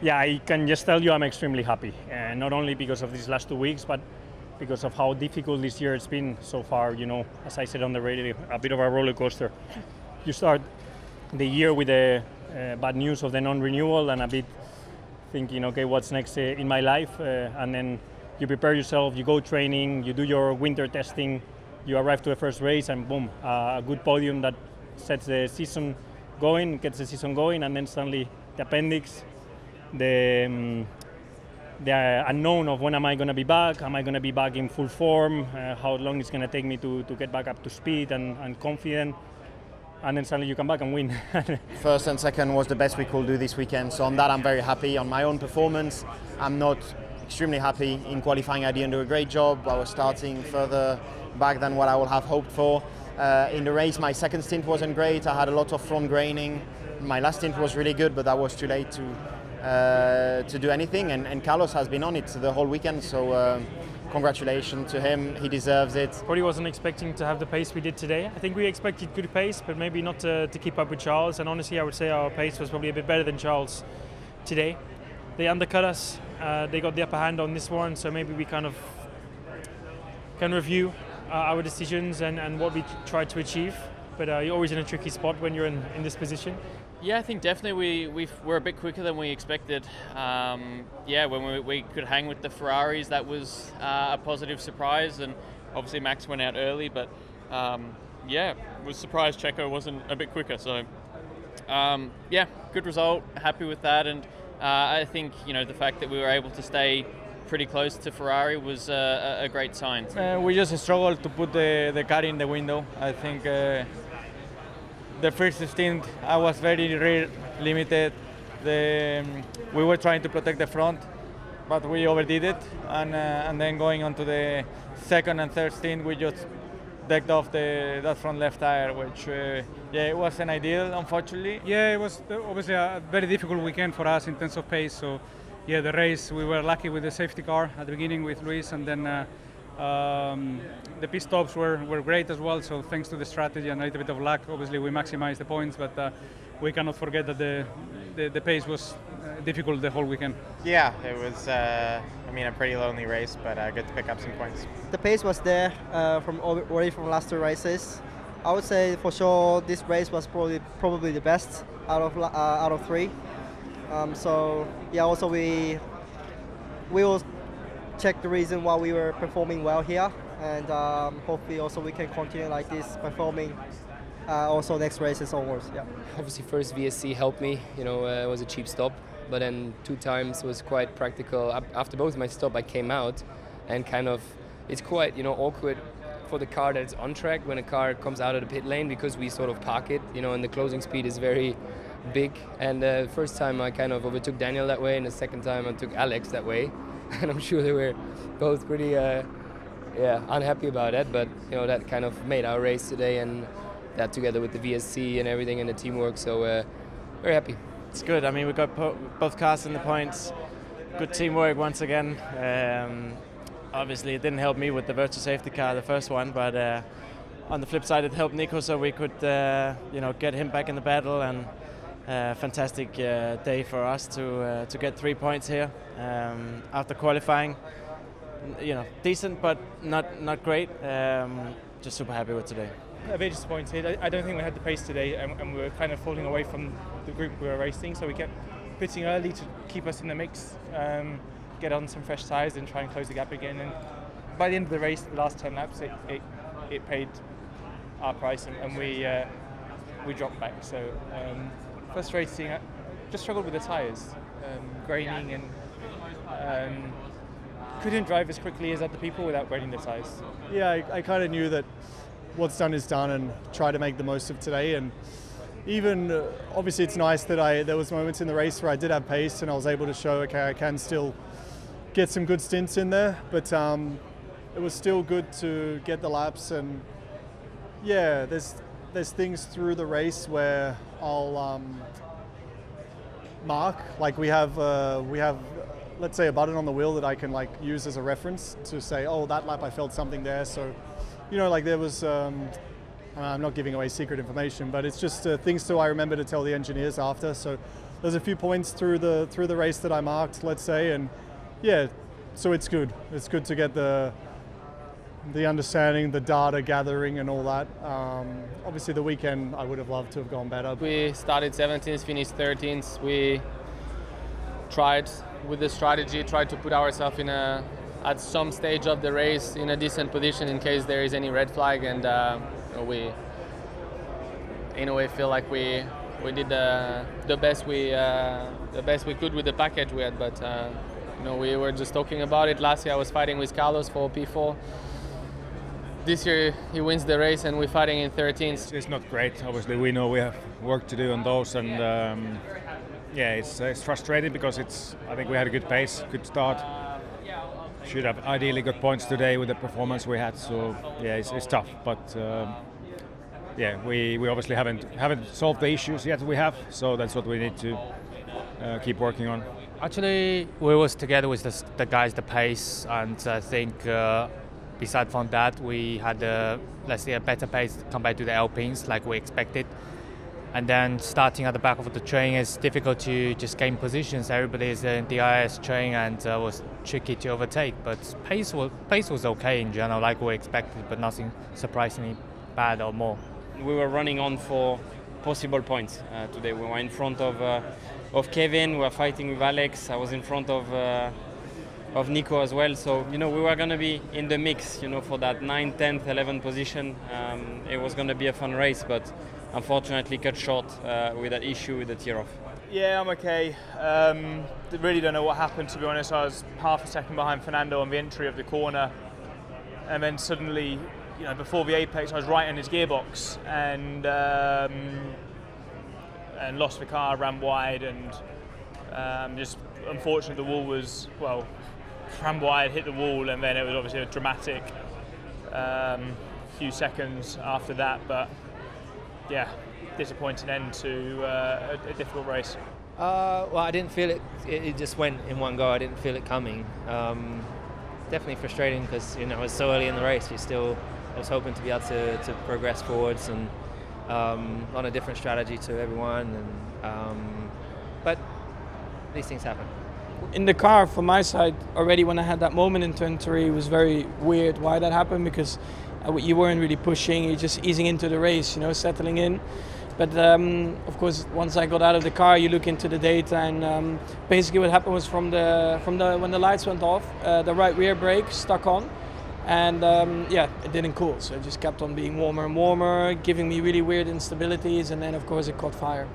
Yeah, I can just tell you I'm extremely happy. Uh, not only because of these last two weeks, but because of how difficult this year it's been so far. You know, as I said on the radio, a bit of a roller coaster. You start the year with the uh, bad news of the non-renewal and a bit thinking, okay, what's next uh, in my life? Uh, and then you prepare yourself, you go training, you do your winter testing, you arrive to the first race, and boom, a good podium that sets the season going, gets the season going, and then suddenly the appendix, the um, the unknown of when am I going to be back? Am I going to be back in full form? Uh, how long it's going to take me to, to get back up to speed and, and confident? And then suddenly you come back and win. First and second was the best we could do this weekend. So on that, I'm very happy. On my own performance, I'm not extremely happy. In qualifying, I didn't do a great job. I was starting further back than what I would have hoped for. Uh, in the race, my second stint wasn't great. I had a lot of front graining. My last stint was really good, but that was too late to uh, to do anything. And, and, Carlos has been on it the whole weekend, so uh, congratulations to him. He deserves it. Probably wasn't expecting to have the pace we did today. I think we expected good pace, but maybe not to, to keep up with Charles. And honestly, I would say our pace was probably a bit better than Charles today. They undercut us. Uh, they got the upper hand on this one, so maybe we kind of can review uh, our decisions and, and what we tried to achieve. But uh, you're always in a tricky spot when you're in, in this position. Yeah, I think definitely we we were a bit quicker than we expected. Um, yeah, when we, we could hang with the Ferraris, that was uh, a positive surprise, and obviously Max went out early, but um, yeah, was surprised Checo wasn't a bit quicker. So um, yeah, good result. Happy with that, and uh, I think you know the fact that we were able to stay pretty close to Ferrari was uh, a great sign. Uh, we just struggled to put the, the car in the window. I think uh, the first stint I was very limited. The, um, we were trying to protect the front, but we overdid it. And, uh, and then going on to the second and third stint, we just decked off the that front left tire, which uh, yeah, it wasn't ideal, unfortunately. Yeah, it was obviously a very difficult weekend for us in terms of pace. So yeah, the race we were lucky with the safety car at the beginning with Lewis, and then. Uh, um, the pit stops were, were great as well, so thanks to the strategy and a little bit of luck, obviously we maximized the points, but uh, we cannot forget that the, the, the pace was uh, difficult the whole weekend. Yeah, it was, uh, I mean, a pretty lonely race, but uh, good to pick up some points. The pace was there uh, from already from last two races. I would say for sure this race was probably probably the best out of uh, out of three. Um, so yeah, also we we will check the reason why we were performing well here, and um, hopefully also we can continue like this performing uh, also next races onwards. Yeah. Obviously, first VSC helped me. You know, uh, it was a cheap stop, but then two times was quite practical. After both my stop, I came out, and kind of it's quite you know awkward for the car that's on track when a car comes out of the pit lane because we sort of park it. You know, and the closing speed is very big. And the uh, first time I kind of overtook Daniel that way, and the second time I took Alex that way. and I'm sure they were both pretty, uh, yeah, unhappy about that. But you know that kind of made our race today, and that together with the VSC and everything and the teamwork. So uh, very happy. It's good. I mean, we got both cars in the points. Good teamwork once again. Um, obviously, it didn't help me with the virtual safety car, the first one, but. Uh, on the flip side, it helped Nico so we could, uh, you know, get him back in the battle and fantastic uh, day for us to uh, to get three points here um, after qualifying. You know, decent but not not great. Um, just super happy with today. A bit disappointed. I, I don't think we had the pace today, and, and, we were kind of falling away from the group we were racing. So we kept pitting early to keep us in the mix, um, get on some fresh tyres, and try and close the gap again. And by the end of the race, the last ten laps, it it, it paid our price, and, and we uh, we dropped back. So. Frustrating. I just struggled with the tyres, um, graining, and um, couldn't drive as quickly as other people without graining the tyres. Yeah, I, I kind of knew that what's done is done, and try to make the most of today. And even uh, obviously, it's nice that I there was moments in the race where I did have pace, and I was able to show okay, I can still get some good stints in there. But um, it was still good to get the laps and yeah, there's there's things through the race where I'll um, mark. Like we have, uh, we have, let's say a button on the wheel that I can like use as a reference to say, oh, that lap I felt something there. So, you know, like there was. Um, I'm not giving away secret information, but it's just uh, things so I remember to tell the engineers after. So there's a few points through the through the race that I marked, let's say, and yeah, so it's good. It's good to get the the understanding, the data gathering, and all that. Um, obviously, the weekend I would have loved to have gone better. We started 17th, finished 13th. We tried with the strategy, tried to put ourselves in a at some stage of the race in a decent position in case there is any red flag, and uh, we in a way feel like we we did the, the best we uh, the best we could with the package we had, but. Uh, you know, we were just talking about it. Last year I was fighting with Carlos for P4 this year he wins the race and we're fighting in 13th. It's not great. Obviously, we know we have work to do on those, and um, yeah, it's, it's frustrating because it's. I think we had a good pace, good start. Should have ideally got points today with the performance we had. So yeah, it's, it's tough, but. Um, yeah, we, we obviously haven't haven't solved the issues yet we have, so that's what we need to uh, keep working on. Actually, we was together with the, the guys, the pace, and I think uh, Besides from that, we had a, let's say a better pace compared to the Alpines, like we expected. And then starting at the back of the train is difficult to just gain positions. Everybody is in the DRS train and uh, was tricky to overtake. But pace was pace was okay in general, like we expected, but nothing surprisingly bad or more. We were running on for possible points uh, today. We were in front of uh, of Kevin. We were fighting with Alex. I was in front of uh, of Nico as well. So, you know, we were going to be in the mix, you know, for that 9th, 10th, 11th position. Um, it was going to be a fun race, but unfortunately cut short uh, with that issue with the tear off. Yeah, I'm okay. Um, really don't know what happened, to be honest. I was half a second behind Fernando on the entry of the corner. And then suddenly, you know, before the apex, I was right in his gearbox and um, and lost the car, ran wide, and um, just unfortunately the wall was well ran wide, hit the wall, and then it was obviously a dramatic um, few seconds after that. But yeah, disappointing end to uh, a, a, difficult race. Uh, well, I didn't feel it, it, it. just went in one go. I didn't feel it coming. Um, definitely frustrating because you know it was so early in the race. You still, I was hoping to be able to, to progress forwards and um, on a different strategy to everyone. And um, but these things happen in the car from my side already when I had that moment in turn three it was very weird why that happened because uh, you weren't really pushing you're just easing into the race you know settling in. But um, of course once I got out of the car you look into the data and um, basically what happened was from the from the when the lights went off uh, the right rear brake stuck on and um, yeah it didn't cool. So it just kept on being warmer and warmer giving me really weird instabilities and then of course it caught fire